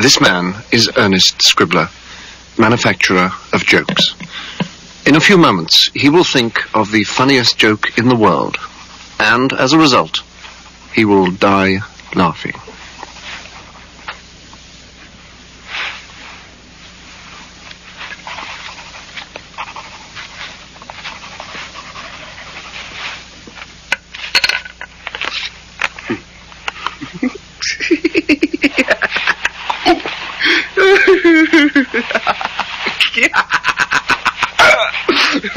This man is Ernest Scribbler, manufacturer of jokes. In a few moments, he will think of the funniest joke in the world, and as a result, he will die laughing.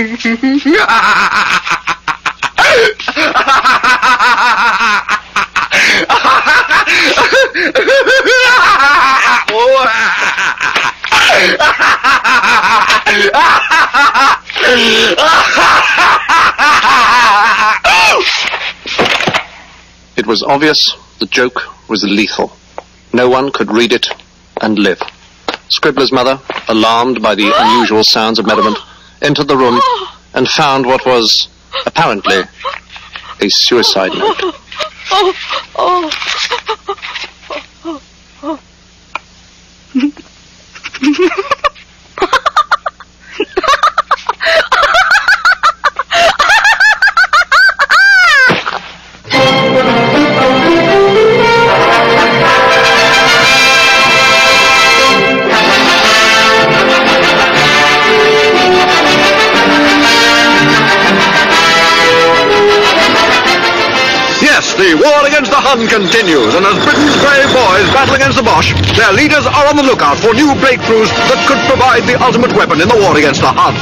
It was obvious the joke was lethal. No one could read it and live. Scribbler's mother, alarmed by the unusual sounds of merriment, entered the room oh. and found what was apparently a suicide note. Yes, the war against the Hun continues, and as Britain's brave boys battle against the Boche, their leaders are on the lookout for new breakthroughs that could provide the ultimate weapon in the war against the Hun.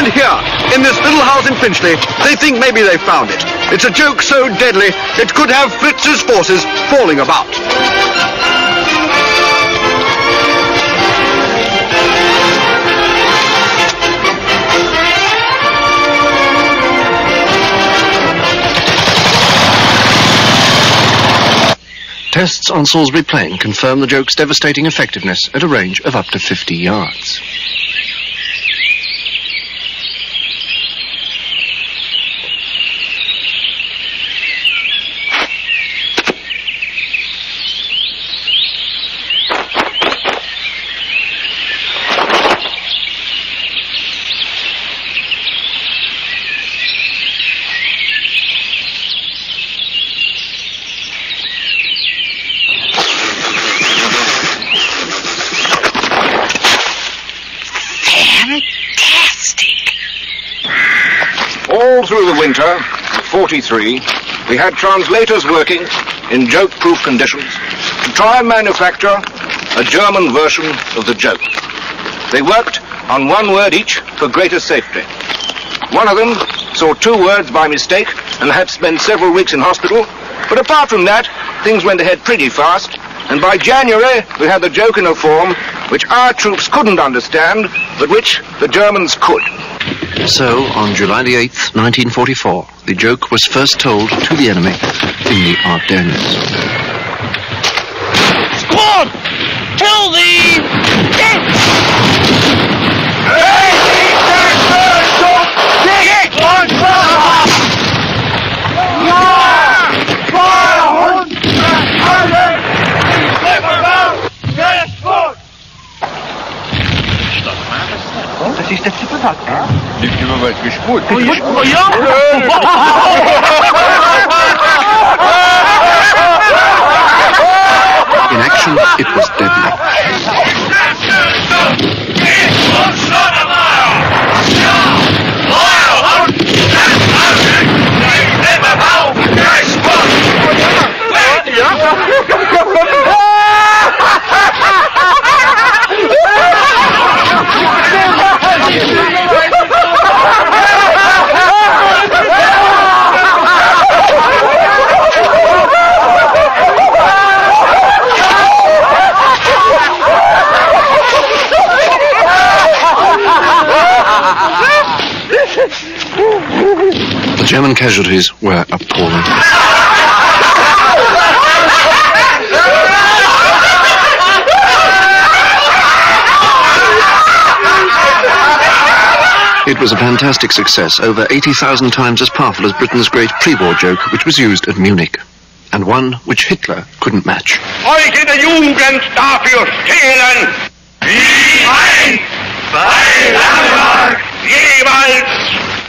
And here, in this little house in Finchley, they think maybe they've found it. It's a joke so deadly, it could have Fritz's forces falling about. Tests on Salisbury Plain confirm the joke's devastating effectiveness at a range of up to 50 yards. All through the winter of 43, we had translators working in joke-proof conditions to try and manufacture a German version of the joke. They worked on one word each for greater safety. One of them saw two words by mistake and had to spend several weeks in hospital. But apart from that, things went ahead pretty fast. And by January, we had the joke in a form which our troops couldn't understand, but which the Germans could. So, on July the 8th, 1944, the joke was first told to the enemy in the Ardennes. Squad! Tell the... Das ist der Zipfeltag, ja? Nicht immer weit gespult. Oh ja, oh ja! In action, it was deadly. German casualties were appalling. It was a fantastic success, over 80,000 times as powerful as Britain's great pre-war joke, which was used at Munich. and one which Hitler couldn't match. In der Jugend dafür stehlen! Wie ein, zwei Dänemark, jeweils